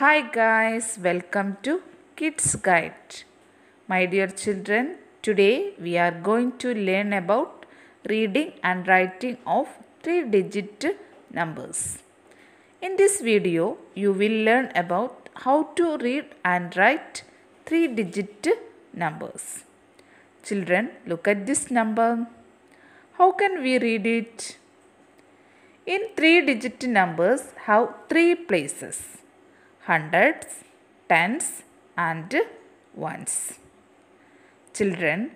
Hi guys, welcome to Kids Guide. My dear children, today we are going to learn about reading and writing of three digit numbers. In this video, you will learn about how to read and write three digit numbers. Children, look at this number. How can we read it? In three digit numbers have three places hundreds, tens, and ones. Children,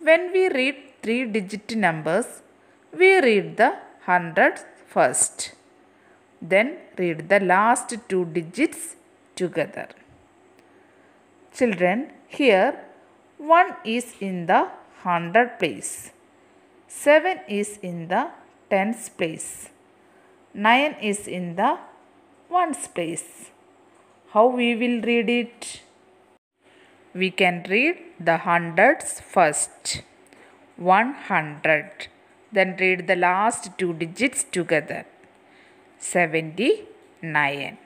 when we read three digit numbers, we read the hundreds first. Then read the last two digits together. Children, here 1 is in the hundred place. 7 is in the tens place. 9 is in the ones place. How we will read it? We can read the hundreds first. 100. Then read the last two digits together. 79.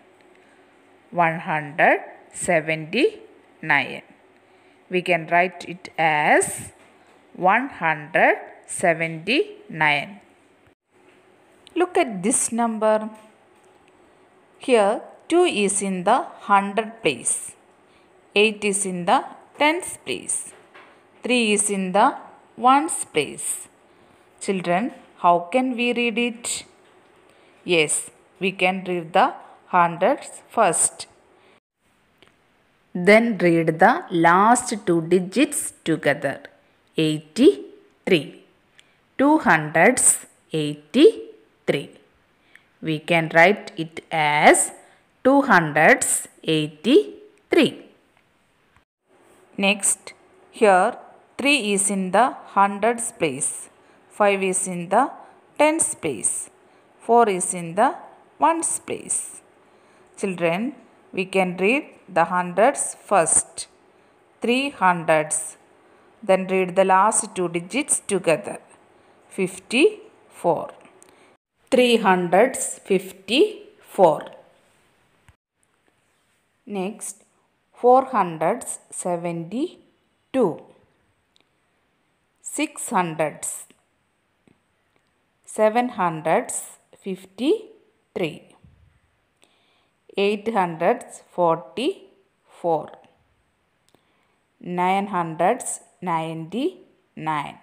179. We can write it as 179. Look at this number. Here 2 is in the hundred place. 8 is in the tens place. 3 is in the ones place. Children, how can we read it? Yes, we can read the hundreds first. Then read the last two digits together. 83. Two hundreds 83. We can write it as 283. Next, here 3 is in the hundreds place, 5 is in the tens place, 4 is in the ones place. Children, we can read the hundreds first, 3 hundreds. Then read the last two digits together, 54. 354. Next, 472. 600s. 753. 844. 999.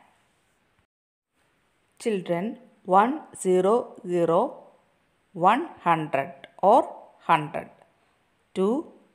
Children, 100, 100 or 100.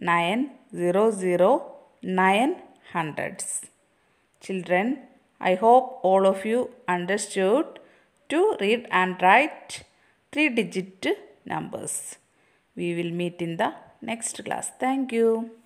700s. 800, 800s. 900, 900s. Children, I hope all of you understood to read and write three digit numbers. We will meet in the next class. Thank you.